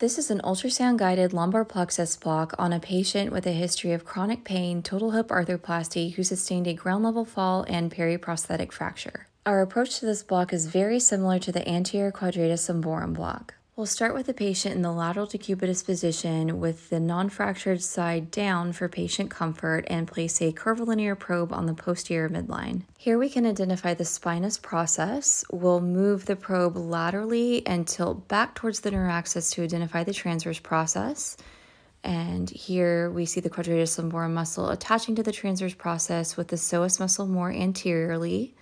This is an ultrasound guided lumbar plexus block on a patient with a history of chronic pain, total hip arthroplasty who sustained a ground level fall and periprosthetic fracture. Our approach to this block is very similar to the anterior quadratus lumborum block. We'll start with the patient in the lateral decubitus position with the non-fractured side down for patient comfort and place a curvilinear probe on the posterior midline. Here we can identify the spinous process. We'll move the probe laterally and tilt back towards the neuraxis to identify the transverse process. And here we see the quadratus lumborum muscle attaching to the transverse process with the psoas muscle more anteriorly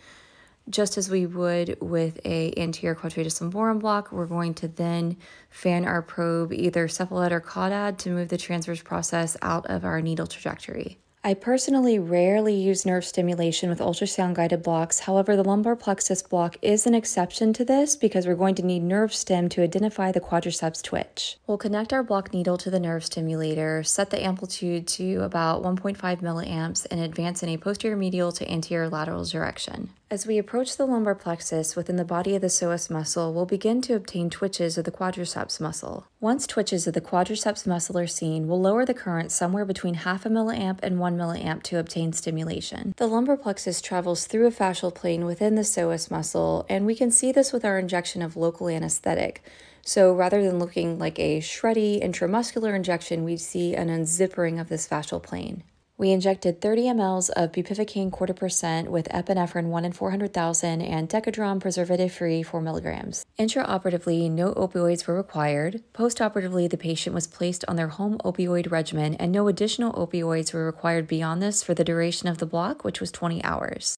just as we would with a anterior quadratus lumborum block, we're going to then fan our probe either cephalad or caudad to move the transverse process out of our needle trajectory. I personally rarely use nerve stimulation with ultrasound guided blocks. However, the lumbar plexus block is an exception to this because we're going to need nerve stim to identify the quadriceps twitch. We'll connect our block needle to the nerve stimulator, set the amplitude to about 1.5 milliamps, and advance in a posterior medial to anterior lateral direction. As we approach the lumbar plexus within the body of the psoas muscle, we'll begin to obtain twitches of the quadriceps muscle. Once twitches of the quadriceps muscle are seen, we'll lower the current somewhere between half a milliamp and 1 milliamp to obtain stimulation. The lumbar plexus travels through a fascial plane within the psoas muscle, and we can see this with our injection of local anesthetic. So rather than looking like a shreddy intramuscular injection, we see an unzippering of this fascial plane. We injected 30 mLs of bupivacaine quarter percent with epinephrine 1 in 400,000 and Decadron preservative free 4 milligrams. Intraoperatively, no opioids were required. Postoperatively, the patient was placed on their home opioid regimen and no additional opioids were required beyond this for the duration of the block, which was 20 hours.